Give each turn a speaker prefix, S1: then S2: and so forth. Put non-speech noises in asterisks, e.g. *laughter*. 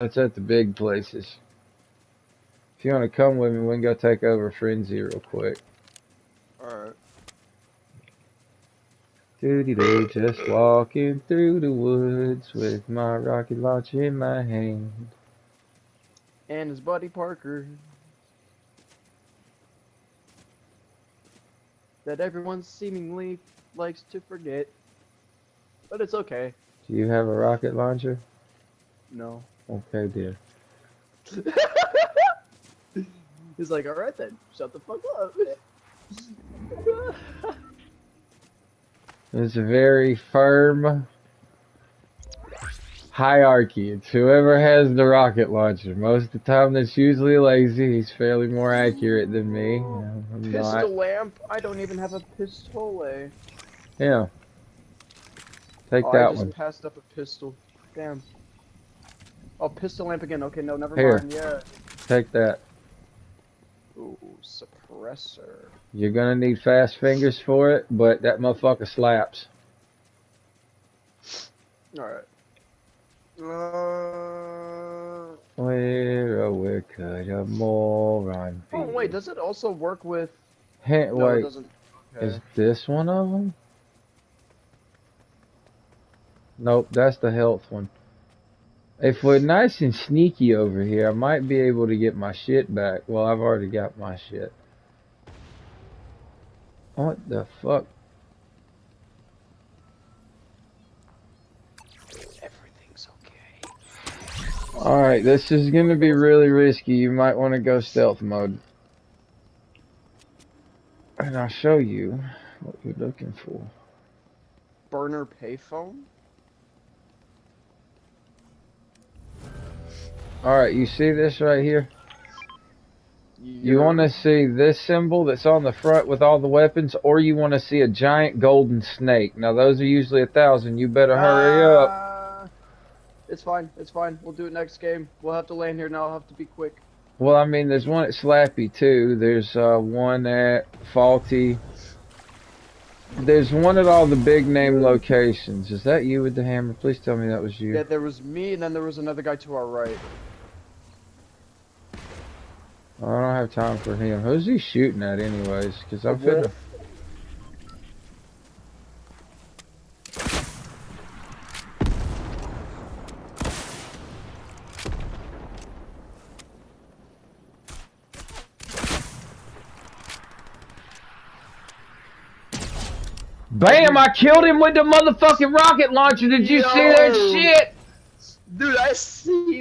S1: That's at the big places. If you want to come with me, we can go take over Frenzy real quick.
S2: Alright.
S1: Doody doo, just walking through the woods with my rocket launcher in my hand.
S2: And his buddy Parker. That everyone seemingly likes to forget. But it's okay.
S1: Do you have a rocket launcher?
S2: No.
S1: Okay, dear. *laughs*
S2: He's like, alright then, shut the fuck up.
S1: It's a very firm hierarchy. It's whoever has the rocket launcher. Most of the time, that's usually lazy. He's fairly more accurate than me. No, I'm
S2: pistol
S1: not.
S2: lamp? I don't even have a pistol. Eh?
S1: Yeah. Take
S2: oh, I just
S1: one.
S2: passed up a pistol. Damn. Oh, pistol lamp again. Okay, no, never
S1: Here.
S2: mind. Yeah.
S1: Take that.
S2: Ooh, suppressor.
S1: You're gonna need fast fingers for it, but that motherfucker slaps.
S2: Alright. Uh...
S1: We're a wicked a moron.
S2: Oh, wait, does it also work with...
S1: Hey,
S2: No, it
S1: wait,
S2: doesn't.
S1: is this one of them? Nope, that's the health one. If we're nice and sneaky over here, I might be able to get my shit back. Well, I've already got my shit. What the fuck?
S2: Everything's okay.
S1: Alright, this is gonna be really risky. You might want to go stealth mode. And I'll show you what you're looking for.
S2: Burner payphone?
S1: Alright, you see this right here? You want to see this symbol that's on the front with all the weapons, or you want to see a giant golden snake? Now, those are usually a thousand. You better hurry up.
S2: Uh, It's fine, it's fine. We'll do it next game. We'll have to land here now. I'll have to be quick.
S1: Well, I mean, there's one at Slappy, too. There's uh, one at Faulty. There's one at all the big name locations. Is that you with the hammer? Please tell me that was you.
S2: Yeah, there was me, and then there was another guy to our right.
S1: I don't have time for him. Who's he shooting at, anyways? Because I'm
S2: A
S1: Bam! I killed him with the motherfucking rocket launcher. Did you see that shit?
S2: Dude, I see